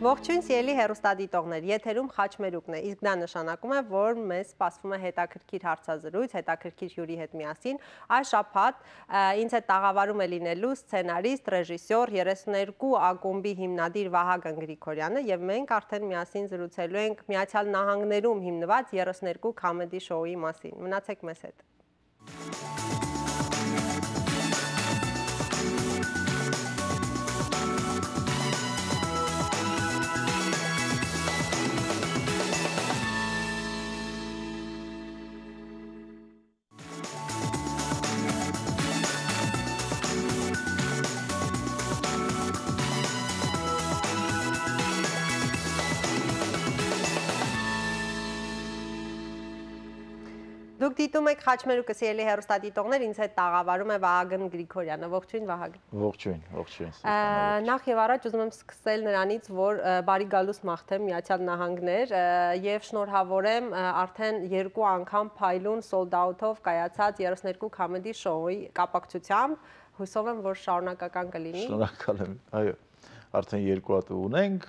Ողջույն սիրելի հերոստադիտողներ, եթերում խաչմերուկն է, իսկ դա նշանակում է, որ մեզ սպասվում է հետաքրքիր հարցազրույց, հետաքրքիր հյուրի հետ միասին։ Այս շաբաթ ինձ հետ տաղավարում է լինելու սցենարիստ, ռեժիսոր, 32 ակումբի հիմնադիր Վահագն Գրիգորյանը եւ մենք արդեն միասին զրուցելու ենք Միացյալ Նահանգներում հիմնված 32 comedy show-ի մասին։ Մնացեք մեզ հետ։ Դուք դիտում եք Խաչմերուկը սիրելի հերոստատիտողներ, ինձ հետ տաղավարում է Վահագն Գրիգորյանը։ Ողջույն Վահագն։ Ողջույն, ողջույն։ Նախ եւ առաջ ուզում եմ սկսել նրանից, որ բարի գալուս մաղթեմ Միացյալ Նահանգներ եւ շնորհավորեմ արդեն երկու անգամ փայլուն sold out-ով կայացած 32 comedy show-ի կապակցությամբ։ Հուսով եմ, որ շարունակական կլինի։ Շնորհակալ եմ։ Այո արդեն երկու հատ ունենք,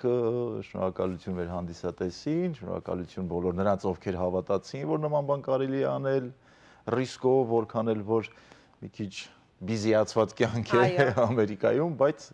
շնորհակալություն մեր հանդիսատեսին, շնորհակալություն բոլոր նրանց, ովքեր հավատացին, որ նման բան կարելի է անել ռիսկով, որքան էլ որ մի քիչ բիզիացված կյանք է Ամերիկայում, բայց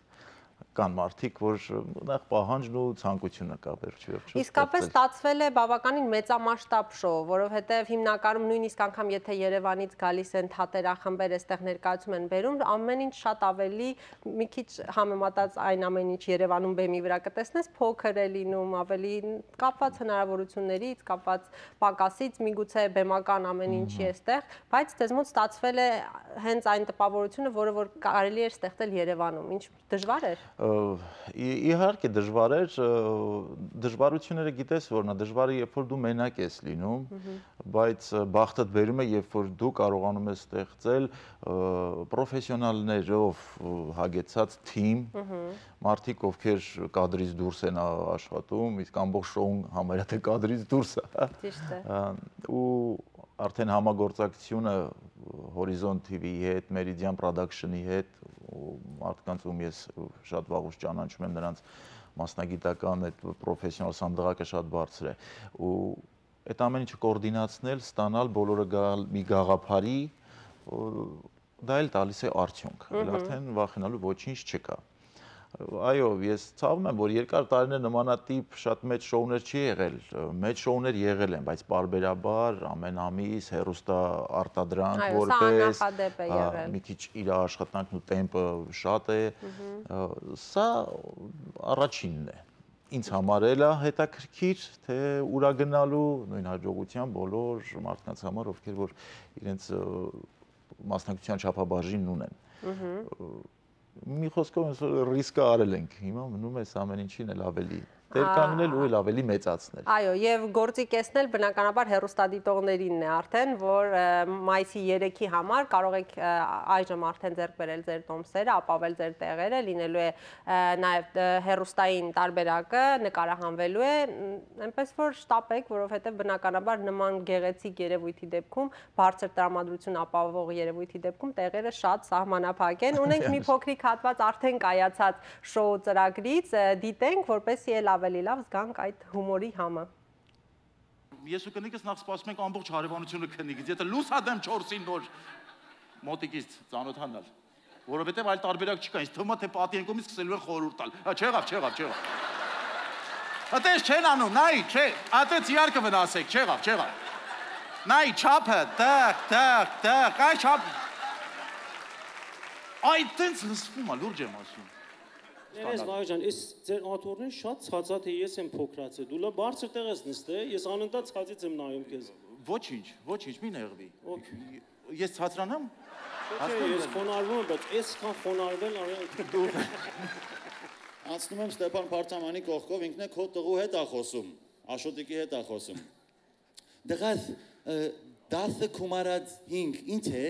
կան մարդիկ, որ նախ պահանջն ու ցանկությունը կա վերջի վերջո։ Իսկապես ստացվել է բավականին մեծամասշտաբ շոու, որովհետև հիմնականում նույնիսկ անգամ եթե Երևանից գալիս են թատերախմբեր, այստեղ ներկայացում են բերում, ամեն ինչ շատ ավելի մի քիչ համեմատած այն ամեն ինչ Երևանում բեմի վրա կտեսնես, փոքր է լինում, ավելի կապված հնարավորություններից, կապված պակասից, միգուցե բեմական ամեն ինչի այստեղ, բայց դες մոտ ստացվել է հենց այն տպավորությունը, որը որ կարելի էր ստեղծել Երևանում։ Ինչ դժվար էր իհարկե դժվար էր դժվարությունները գիտես որն է դժվարը երբ որ դու մենակ ես լինում բայց բախտդ բերում է երբ որ դու կարողանում ես ստեղծել պրոֆեսիոնալներով հագեցած թիմ մարդիկ ովքեր կադրից դուրս են աշխատում իսկ ամբողջ շոուն համարյա թե կադրից դուրս է ճիշտ է ու արդեն համագործակցությունը Horizon TV-ի հետ, Meridian Production-ի հետ մարդկանց ում ես շատ վաղուց ճանաչում եմ նրանց մասնագիտական այդ պրոֆեսիոնալ սանդղակը շատ բարձր է ու այդ ամեն ինչը կոորդինացնել, ստանալ բոլորը գալ մի գաղափարի դա էլ տալիս է արդյունք։ Արդեն վախենալու ոչինչ չկա այո, ես ցավում եմ, որ երկար տարիներ նմանատիպ շատ մեծ շոուներ չի եղել։ Մեծ շոուներ եղել են, բայց բարբերաբար ամեն ամիս հերոստա արտադրանք որպես մի քիչ իր աշխատանքն ու տեմպը շատ է։ Սա առաջինն է ինձ համար էլ է հետաքրքիր, թե ուրա գնալու նույն հաջողության բոլոր մարդկանց համար, ովքեր որ իրենց մասնակցության չափաբաժինն ունեն։ Ահա մի խոսքով ռիսկը արել ենք հիմա մնում է ամեն ինչին էլ ավելի դեր կանգնել ու էլ ավելի մեծացնել։ Այո, եւ գործի կեսնել բնականաբար հերոստադիտողներինն է արդեն, որ մայիսի 3-ի համար կարող եք այժմ արդեն ձեռք բերել ձեր տոմսերը, ապավել ձեր տեղերը, լինելու է նաեւ հերոստային տարբերակը նկարահանվելու է, այնպես որ շտապեք, որովհետեւ բնականաբար նման գեղեցիկ երևույթի դեպքում բարձր տրամադրություն ապավող երևույթի դեպքում տեղերը շատ սահմանափակ են։ Ունենք մի փոքրիկ հատված արդեն կայացած շոու ծրագրից, դիտենք, որպեսի էլ ավելի լավ զգանք այդ հումորի համը։ Ես ու կնիկս նախ սպասում ենք ամբողջ հարևանությունը քնիկից։ Եթե լույս հադեմ 4-ին որ մոտիկից ծանոթանալ, որովհետև այլ տարբերակ չկա։ Ինձ թվում է թե պատի ենկոմից սկսելու են խորհուրդ տալ։ Հա չեղավ, չեղավ, չեղավ։ Ատես չեն անում, նայ, չէ, ատես իարկը վնասեք, չեղավ, չեղավ։ Նայ, չափը, տակ, տակ, տակ, այ չափ։ Այ տենց լսվում է, լուրջ եմ ասում։ Ես Վահան, ես ձեր աթոռին շատ ցածա թե ես եմ փոքրացել։ Դու լա բարձր տեղ ես նստե, ես անընդհատ ցածից եմ նայում քեզ։ Ոչինչ, ոչինչ, մի նեղվի։ Ես ցածրանամ։ Չէ, ես խոնարհվում եմ, բայց ես քան խոնարհվել արել դու։ Անցնում եմ Ստեփան Փարթամանի կողքով, ինքն է քո տղու հետ է խոսում, Աշոտիկի հետ է խոսում։ Դղաս 10 կումարած 5, ինչ է։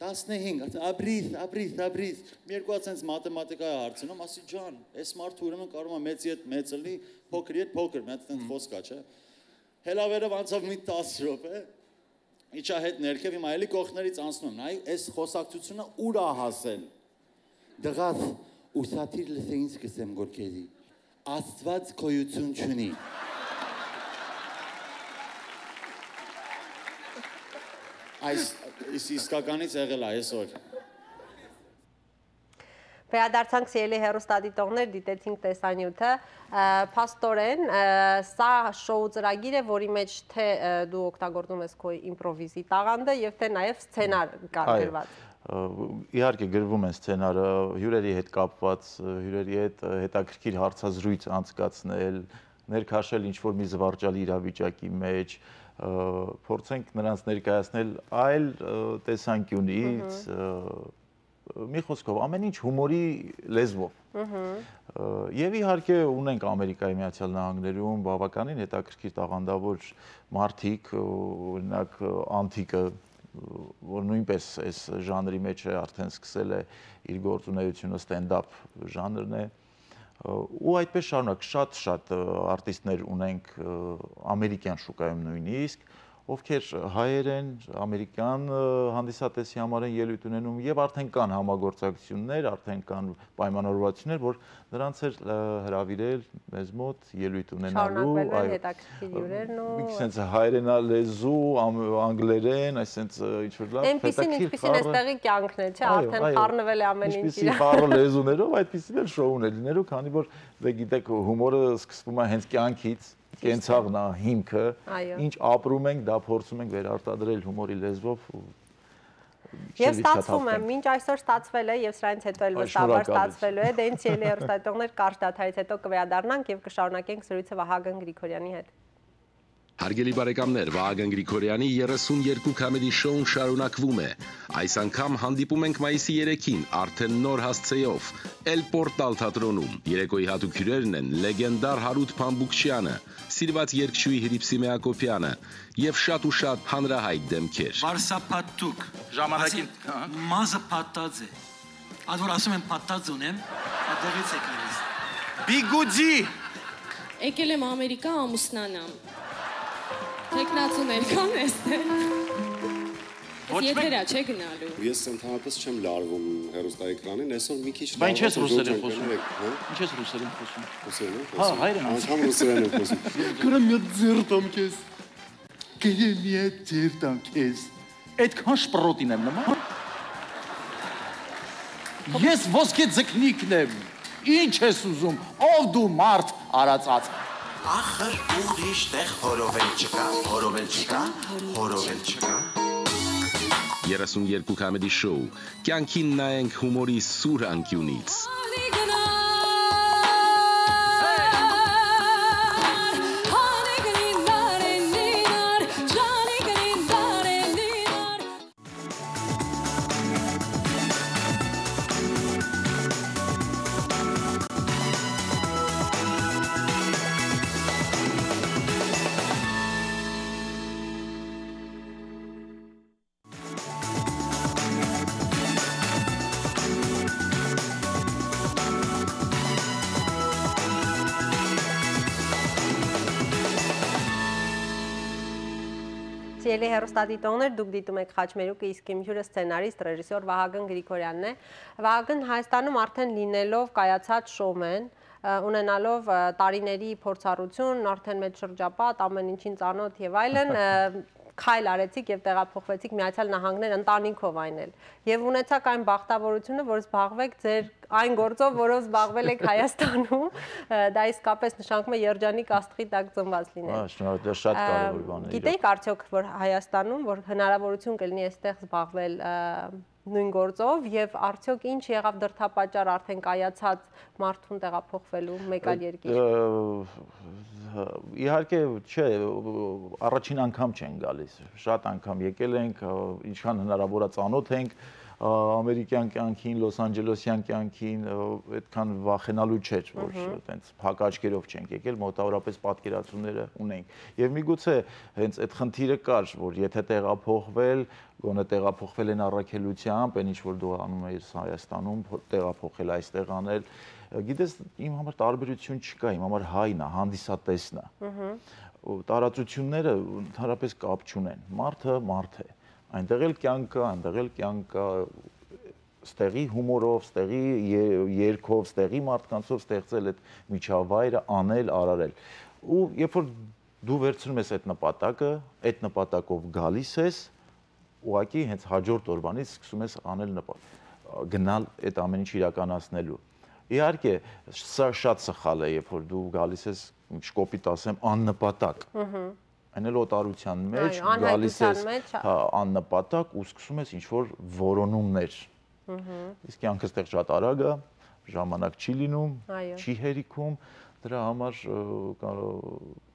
15, ապրիլ, ապրիլ, ապրիլ։ Մի երկու հատ մաթեմատիկա է հարցնում, ասի ջան, այս մարդը ուրեմն կարող է մեծի հետ մեծ լինի, փոքրի հետ փոքր, մի հատ տենց խոսք է, չէ։ Հելավերով անցավ մի 10 րոպե։ Իջա հետ ներքև հիմա էլի կողքներից անցնում, նայ, այս խոսակցությունը ուր է հասել։ Դղաս ուսաթիր լսեին սկսեմ գորքերի։ Աստված գոյություն չունի։ Այս իս- իսկականից եղել է այսօր։ Վերադարձանք սիրելի հերոստատիտողներ, դիտեցինք տեսանյութը, փաստորեն սա շոու ծրագիր է, որի մեջ թե դու օգտագործում ես քո իմպրովիզի տաղանդը եւ թե նաեւ սցենար կա գրված։ Իհարկե գրվում են սցենարը հյուրերի հետ կապված, հյուրերի հետ հետաքրքիր հարցազրույց անցկացնել, ներքաշել ինչ որ մի զվարճալի իրավիճակի մեջ, փորձենք նրանց ներկայացնել այլ տեսանկյունից, մի խոսքով ամեն ինչ հումորի լեզվով։ Եվ իհարկե ունենք Ամերիկայի Միացյալ Նահանգներում բավականին հետաքրքիր տաղանդավոր մարդիկ, օրինակ անտիկը, որ նույնպես այս ժանրի մեջ է արդեն սկսել է իր գործունեությունը ստենդափ ժանրն է ու այդպես շարունակ շատ-շատ արտիստներ ունենք ամերիկյան շուկայում նույնիսկ ովքեր հայեր են, ամերիկյան հանդիսատեսի համար են ելույթ ունենում եւ արդեն կան համագործակցություններ, արդեն կան պայմանավորվածություններ, որ նրանց էր հravirել մեզ մոտ ելույթ ունենալու, այո, հետաքրքիր հյուրերն ու մի քիչ հայերենա լեզու, անգլերեն, այսինքն ինչ որ լավ, հետաքրքիր։ Այնպեսին ինչպեսին էստեղի կյանքն է, չէ, արդեն խառնվել է ամեն ինչ։ Ինչպեսի բառը լեզուներով, այդպեսին էլ շոուն է լինելու, քանի որ դե գիտեք, հումորը սկսվում է հենց կյանքից կենցաղն է հիմքը, ինչ ապրում ենք, դա փորձում ենք վերարտադրել հումորի լեզվով Եվ ստացվում է, մինչ այսօր ստացվել է եւ սրանից հետո էլ վստահաբար ստացվելու է, դե ինձ ելի հերոստատողներ կարճ դաթարից հետո կվերադառնանք եւ կշարունակենք զրույցը Վահագն Գրիգորյանի հետ։ Հարգելի բարեկամներ, Վահագն Գրիգորյանի 32 կամեդի շոուն շարունակվում է։ Այս անգամ հանդիպում ենք մայիսի 3-ին արդեն նոր հասցեով El Portal թատրոնում։ Երեկոյի հատուկ հյուրերն են լեգենդար Հարութ Փամբուկչյանը, սիրված երգչուհի Հրիփսիմե Հակոբյանը եւ շատ ու շատ հանրահայտ դեմքեր։ Վարսապատուկ ժամանակին մազը պատած է։ Այդ որ ասում եմ պատած ունեմ, այդտեղից է գալիս։ Բիգուդի Եկել եմ Ամերիկա ամուսնանամ։ Տեխնացու ներկան ես թե։ Ոչ մեկ Եթերա չէ գնալու։ Ես ընդհանրապես չեմ լարվում հերոստաէկրանին, այսօր մի քիչ Բա ինչ ես ռուսերեն խոսում։ հա? Ինչ ես ռուսերեն խոսում։ Ռուսերեն Հա, խոսում։ հայերեն Անգամ ռուսերեն եմ խոսում։ Գրեմ մի ձերտամ քեզ։ Գրեմ մի ձերտամ քեզ։ Այդքան շպրոտին եմ նման։ Ես ոսկե ձկնիկն եմ։ Ինչ ես ուզում։ Ով դու մարդ արածած։ Ախր ուրիշ տեղ հորովել չկա, հորովել չկա, հորովել չկա։ 32 կամեդի շոու։ Կյանքին նայենք հումորի սուր անկյունից։ Սիրելի հերոստատիտողներ, դուք դիտում եք Խաչմերուկը, իսկ իմ հյուրը սցենարիստ, ռեժիսոր Վահագն Գրիգորյանն է։ Վահագն Հայաստանում արդեն լինելով կայացած շոումեն, ունենալով տարիների փորձառություն, արդեն մեծ շրջապատ, ամեն ինչին ծանոթ եւ այլն, քայլ արեցիք եւ տեղափոխվեցիք Միացյալ Նահանգներ ընտանիքով այնել։ Եւ ունեցաք այն բախտավորությունը, որ զբաղվեք ձեր այն գործով, որով զբաղվել եք Հայաստանում, դա իսկապես նշանակում է երջանիկ աստղի տակ ծնված լինել։ Հա, շնորհակալ, դա շատ կարևոր բան է։ Գիտեիք արդյոք, որ Հայաստանում, որ հնարավորություն կլինի այստեղ զբաղվել նույն գործով եւ արդյոք ինչ եղավ դրթապաճառ արդեն կայացած մարդուն տեղափոխվելու մեկ այլ երկիր։ Իհարկե, չէ, առաջին անգամ չեն գալիս։ Շատ անգամ եկել ենք, ինչքան հնարավոր է ծանոթ ենք ամերիկյան կյանքին, Լոս Անջելեսյան կյանքին, այդքան վախենալու չէր, որ այտենց փակաճկերով չենք եկել, մոտավորապես պատկերացումները ունենք։ Եվ միգուցե հենց այդ խնդիրը կար, որ եթե տեղափոխվել, գոնե տեղափոխվել են առաքելությամբ, այն ինչ որ դու անում ես Հայաստանում, տեղափոխել այստեղ անել, գիտես իմ համար տարբերություն չկա, իմ համար հայն է, հանդիսատեսն է։ Ահա տարածությունները ընդհանրապես կապ չունեն։ Մարդը մարդ է։ Այնտեղ էլ կյանք կա, այնտեղ էլ կյանք կա։ ստեղի հումորով, ստեղի երգով, ստեղի մարդկանցով ստեղծել այդ միջավայրը, անել, արարել։ Ու երբ որ դու վերցնում ես այդ նպատակը, այդ նպատակով գալիս ես, ուղղակի հենց հաջորդ օրվանից սկսում ես անել նպատակ գնալ այդ ամեն ինչ իրականացնելու։ Իհարկե, սա շատ սխալ է, երբ որ դու գալիս ես, շկոպիտ ասեմ, աննպատակ։ Ահա օտարության մեջ գալիս ես հա աննպատակ ու սկսում ես ինչ որ որոնումներ իսկ կյանքը ստեղ շատ արագ է ժամանակ չի լինում չի հերիքում դրա համար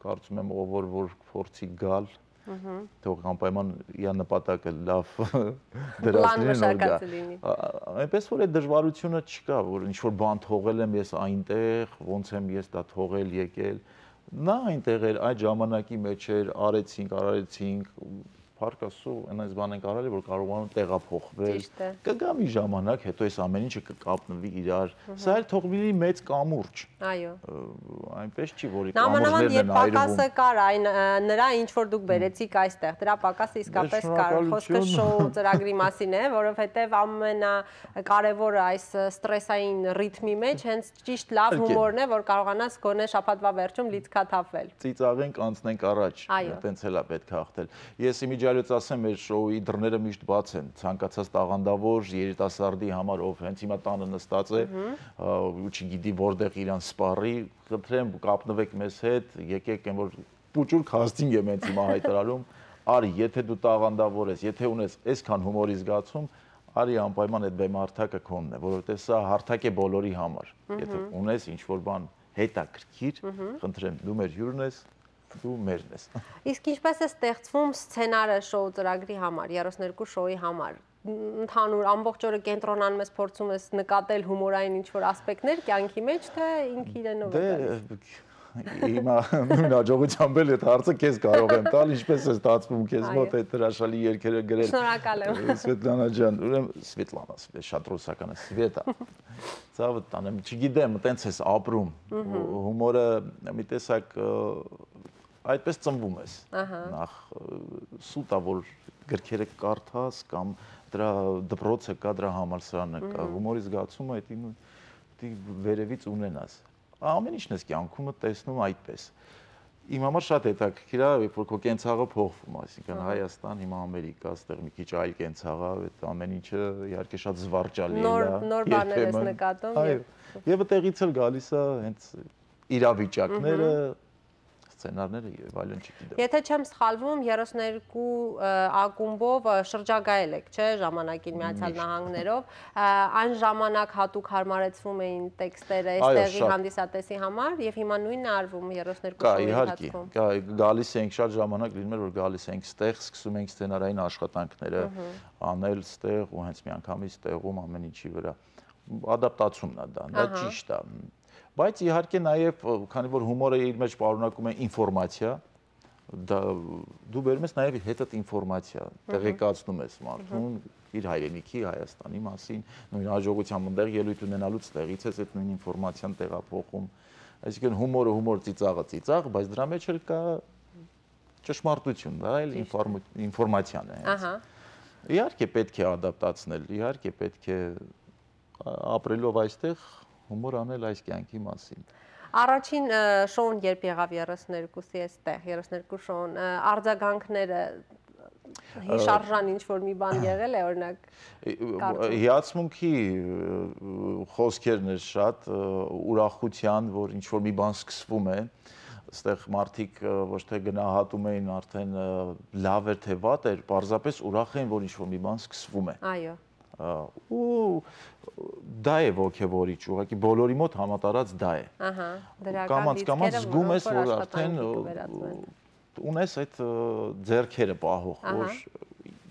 կարծում եմ ով որ որ փորձի գալ թող անպայման իր նպատակը լավ դրածին որ գա այնպես որ այդ դժվարությունը չկա որ ինչ որ բան թողել եմ ես այնտեղ ոնց եմ ես դա թողել եկել նա այնտեղ էր այդ ժամանակի մեջ էր արեցինք արարեցինք Փառք Աստծո, այնպես բան ենք արել, որ կարողանում տեղափոխվել։ Կգա մի ժամանակ, հետո այս ամեն ինչը կկապնվի իրար։ Սա էլ թող լինի մեծ կամուրջ։ Այո։ Այնպես չի, որ կամուրջներն են այրվում։ Պակասը կար այն նրա ինչ որ դուք բերեցիք այստեղ, դրա պակասը իսկապես կար։ Խոսքը շոու ծրագրի մասին է, որովհետև ամենակարևորը այս ստրեսային ռիթմի մեջ հենց ճիշտ լավ հումորն է, որ կարողանաս գոնե շաբաթվա վերջում լիցքաթափվել։ Ծիծաղենք, անցնենք առաջ։ Այտենց էլա պետք է հաղթել։ Ես իմիջ միջալյուց ասեմ, մեր շոուի դռները միշտ բաց են ցանկացած տաղանդավոր երիտասարդի համար, ով հենց հիմա տանը նստած է ու չգիտի որտեղ իրան սպառի, խնդրեմ կապնվեք մեզ հետ, եկեք այն որ պուճուր քաստինգ եմ հենց հիմա հայտարարում, արի, եթե դու տաղանդավոր ես, եթե ունես այսքան հումորի զգացում, արի անպայման այդ բեմարթակը քոնն է, որովհետև սա հարթակ է բոլորի համար։ Եթե ունես ինչ որ բան հետաքրքիր, խնդրեմ, դու մեր հյուրն ես, դու մերն ես։ Իսկ ինչպես է ստեղծվում սցենարը շոու ծրագրի համար, 32 շոուի համար ընդհանուր ամբողջ օրը կենտրոնանում ես փորձում ես նկատել հումորային ինչ որ ասպեկտներ կյանքի մեջ թե ինքը իրենով է Դե հիմա նույն աջողությամբ էլ այդ հարցը քեզ կարող եմ տալ, ինչպես է ստացվում քեզ մոտ այդ հրաշալի երգերը գրել։ Շնորհակալ եմ։ Սվետլանա ջան, ուրեմն Սվետլանա, շատ ռուսական է, Սվետա։ Ցավը տանեմ, չգիտեմ, տենց ես ապրում։ Հումորը մի տեսակ այդպես ծնվում ես։ Նախ սուտա որ գրքերը կարդաս կամ դրա դպրոցը կա, դրա համալսարանը կա, հումորի զգացումը դա վերևից ունենաս։ Ամեն ինչն ես կյանքումը տեսնում այդպես։ Իմ համար շատ հետաքրքիր է, երբ որ քո կենցաղը փոխվում, այսինքն Հայաստան, հիմա Ամերիկա, այստեղ մի քիչ այլ կենցաղ է, այդ ամեն ինչը իհարկե շատ զվարճալի է։ Նոր նոր բաներ ես նկատում։ Այո։ Եվ այդտեղից էլ գալիս է հենց իրավիճակները, սցենարները եւ այլն չգիտեմ։ Եթե չեմ սխալվում, 32 ակումբով շրջագայել եք, չէ, ժամանակին Միացյալ Նահանգներով, այն ժամանակ հատուկ հարմարեցվում էին տեքստերը այստեղի հանդիսատեսի համար եւ հիմա նույնն է արվում 32 Կա, իհարկե, կա, գալիս ենք շատ ժամանակ լինում էր որ գալիս ենք ստեղ, սկսում ենք սցենարային աշխատանքները անել ստեղ ու հենց միանգամից տեղում ամեն ինչի վրա ադապտացումն է դա, դա ճիշտ է բայց իհարկե նաև քանի որ հումորը իր մեջ պարունակում է ինֆորմացիա դա դու բերում ես նաև հետդ ինֆորմացիա տեղեկացնում ես մարդուն իր հայրենիքի Հայաստանի մասին նույն հաջողությամբ այնտեղ ելույթ ունենալուց տեղից ես այդ նույն ինֆորմացիան տեղափոխում այսինքն հումորը հումոր ծիծաղը ծիծաղ բայց դրա մեջ էլ կա ճշմարտություն դա էլ ինֆորմացիան է ահա իհարկե պետք է ադապտացնել իհարկե պետք է ապրելով այստեղ հումոր անել այս կյանքի մասին։ Առաջին շոուն երբ եղավ 32-ի այստեղ, 32 շոուն, արձագանքները հիշարժան ինչ որ մի բան եղել է օրինակ հիացմունքի խոսքերն է շատ ուրախության որ ինչ որ մի բան սկսվում է այստեղ մարդիկ ոչ թե գնահատում էին արդեն լավ էր թե վատ էր, պարզապես ուրախ էին որ ինչ որ մի բան սկսվում է։ Այո ու դա է ողջևորիչ, ուղղակի բոլորի մոտ համատարած դա է։ Ահա, դրական կամած կամած զգում ես, որ արդեն ունես այդ ձերքերը պահող, որ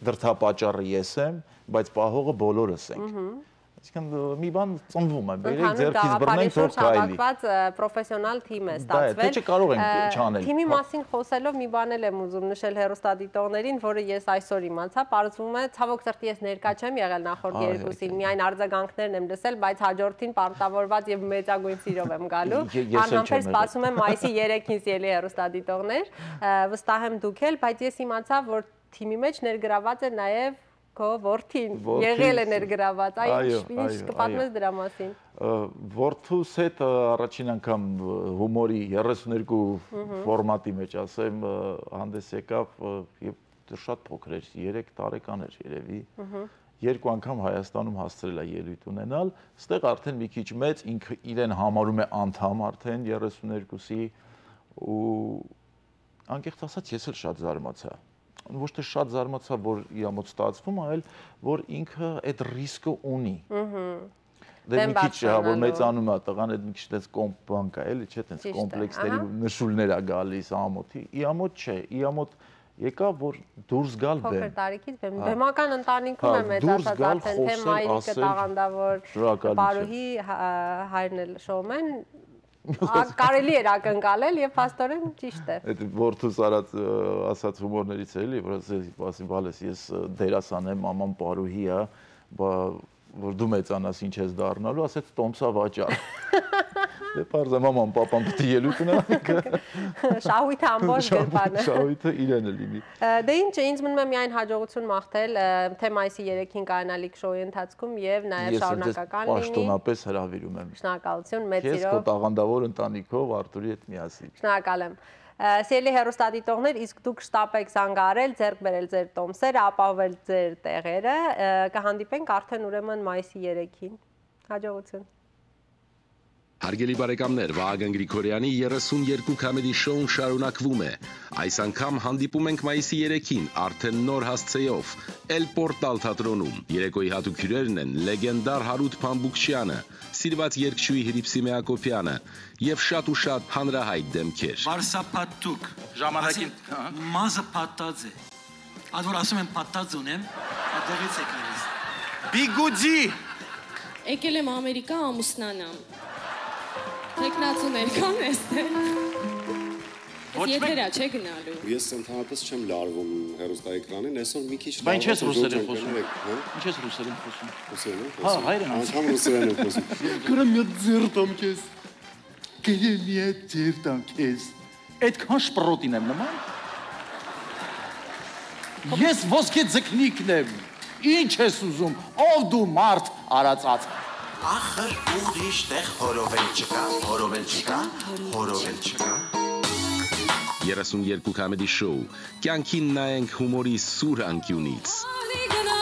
դրթապաճառը ես եմ, բայց պահողը բոլորս ենք։ Ահա Այսինքն մի բան ծնվում է, բերեք ձերքից բռնենք թող կայլի։ Հավաքված պրոֆեսիոնալ թիմ է ստացվել։ Դա թե չկարող ենք չանել։ Թիմի մասին խոսելով մի բան եմ ուզում նշել հերոստատիտողներին, որը ես այսօր իմացա, ողջում է, ցավոք սրտի ես ներկա չեմ եղել նախորդ երկուսին, միայն արձագանքներն եմ լսել, բայց հաջորդին պարտավորված եւ մեծագույն սիրով եմ գալու։ Անհամբեր սպասում եմ մայիսի 3-ին սիելի հերոստատիտողներ, վստահ եմ դուք էլ, բայց ես իմացա, որ թիմի մեջ ներգրաված է նաեւ քո որդին եղել է ներգրաված։ Այ ինչ կպատմես դրա մասին։ Որդուս հետ առաջին անգամ հումորի 32 ֆորմատի մեջ ասեմ հանդես եկավ եւ շատ փոքր էր 3 տարեկան էր երևի երկու անգամ Հայաստանում հասցրել է ելույթ ունենալ, ստեղ արդեն մի քիչ մեծ ինքը իրեն համարում է անդամ արդեն 32-ի ու անկեղծ ասած ես էլ շատ զարմացա ոչ թե շատ զարմացա որ իր մոտ ստացվում, այլ որ ինքը այդ ռիսկը ունի։ Դե Դեմ մի քիչ հա որ մեծանում է տղան, այդ մի քիչ դες կոմպ բան կա, էլի, չէ, տես է, կոմպլեքսների ահա։ նշուլներ է գալիս ամոթի։ Իր մոտ չէ, իր մոտ եկավ որ դուրս գալ Փոքր բեմ։ տարիքից բեմ բեմական ընտանիքում Հա, է մեծ դուրս ասած գալ, արդեն թե մայրիկը տաղանդավոր բարուհի հա- հայրն էլ շոումեն ա- կարելի էր ակնկալել եւ փաստորեն ճիշտ է Այդ որդուս արած ասած հումորներից է էլի, որ ասի բալես, ես դերասան եմ, մաման պարուհի է, բա որ դու մեծանաս ինչ ես դառնալու, ասեց տոմսա վաճառ։ Դե parza մաման, papan է ելույթ ունենա։ շահույթը ամբողջ գրպանը Շահույթը իրեն է լինի։ Դե ինչ, ինձ մնում է միայն հաջողություն մաղթել թե մայիսի 3-ին կայանալիք շոուի ընթացքում եւ նաեւ Ես շարունակական լինի։ պաշտոնապես հրավիրում եմ։ Շնորհակալություն մեծ Ես քո տաղանդավոր ընտանիքով Արտուրի հետ միասին։ Շնորհակալ եմ։ Սիրելի հերոստատիտողներ, իսկ դուք շտապ եք զանգարել, ձեռք բերել ձեր տոմսերը, ապահովել ձեր տեղերը, կհանդիպենք արդեն ուրեմն մայիսի 3-ին։ Հաջողություն։ Հարգելի բարեկամներ, Վահագն Գրիգորյանի 32 կամեդի շոուն շարունակվում է։ Այս անգամ հանդիպում ենք մայիսի 3-ին արդեն նոր հասցեով El Portal թատրոնում։ Երեկոյի հատուկ հյուրերն են լեգենդար Հարութ Փամբուկչյանը, սիրված երգչուհի Հրիփսիմե Հակոբյանը եւ շատ ու շատ հանրահայտ դեմքեր։ Վարսապատուկ։ Ժամանակին, Մազը պատած է։ Այդ որ ասում եմ պատած ունեմ, այդտեղից է գալիս։ Բիգուդի Եկել եմ Ամերիկա ամուսնանամ։ Տեխնացու ներկան ես թե։ Ոչ մեկ- Եթերա չէ գնալու։ Ես ընդհանրապես չեմ լարվում հերոստայեկրանին, այսօր մի քիչ Բա ինչ ես ռուսերեն խոսում։ հա? Ինչ ես ռուսերեն խոսում։ Ռուսերեն Հա, ասում։ Անգամ ռուսերեն եմ խոսում։ Գրեմ մի ձերտամ քեզ։ Գրեմ մի ձերտամ քեզ։ Այդքան շպրոտին եմ նման։ Ես ոսկե ձկնիկն եմ։ Ինչ ես ուզում։ Ով դու մարդ արածած։ Ախր ուրիշ տեղ հորովել չկա, հորովել չկա, հորովել չկա։ 32 կամեդի շոու։ Կյանքին նայենք հումորի սուր անկյունից։ Ալի գնա